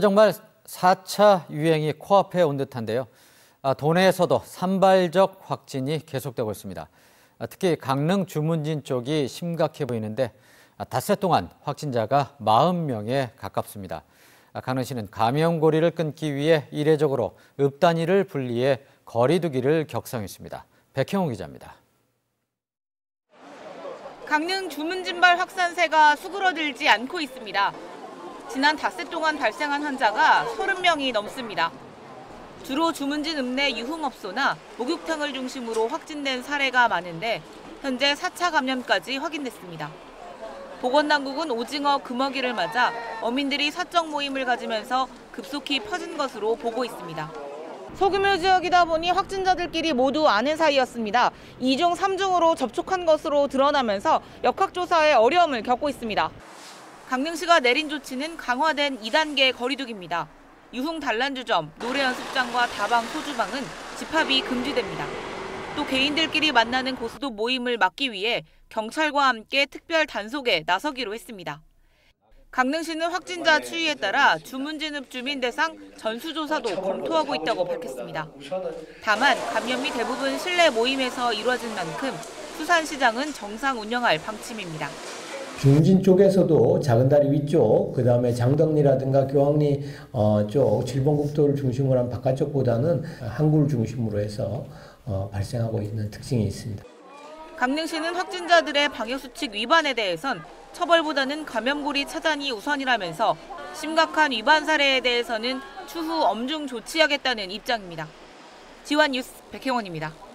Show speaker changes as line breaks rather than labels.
정말 4차 유행이 코앞에 온 듯한데요. 아, 도내에서도 산발적 확진이 계속되고 있습니다. 아, 특히 강릉 주문진 쪽이 심각해 보이는데 아, 닷새 동안 확진자가 40명에 가깝습니다. 강릉시는 감염고리를 끊기 위해 이례적으로 읍단위를 분리해 거리두기를 격상했습니다. 백형우 기자입니다.
강릉 주문진발 확산세가 수그러들지 않고 있습니다. 지난 닷새 동안 발생한 환자가 30명이 넘습니다. 주로 주문진 읍내 유흥업소나 목욕탕을 중심으로 확진된 사례가 많은데 현재 4차 감염까지 확인됐습니다. 보건당국은 오징어 금어기를 맞아 어민들이 사적 모임을 가지면서 급속히 퍼진 것으로 보고 있습니다. 소규모 지역이다 보니 확진자들끼리 모두 아는 사이였습니다. 2중, 3중으로 접촉한 것으로 드러나면서 역학조사에 어려움을 겪고 있습니다. 강릉시가 내린 조치는 강화된 2단계 거리두기입니다. 유흥 단란주점, 노래 연습장과 다방, 소주방은 집합이 금지됩니다. 또 개인들끼리 만나는 고수도 모임을 막기 위해 경찰과 함께 특별 단속에 나서기로 했습니다. 강릉시는 확진자 추이에 따라 주문진읍 주민 대상 전수조사도 검토하고 있다고 밝혔습니다. 다만 감염이 대부분 실내 모임에서 이루어진 만큼 수산시장은 정상 운영할 방침입니다.
중진 쪽에서도 작은 다리 위쪽, 그 다음에 장덕리라든가 교황리 어, 쪽, 칠봉국도를 중심으로 한 바깥쪽보다는 항구를 중심으로 해서 어, 발생하고 있는 특징이 있습니다.
강릉시는 확진자들의 방역수칙 위반에 대해선 처벌보다는 감염고리 차단이 우선이라면서 심각한 위반 사례에 대해서는 추후 엄중 조치하겠다는 입장입니다. 지환 뉴스 백혜원입니다.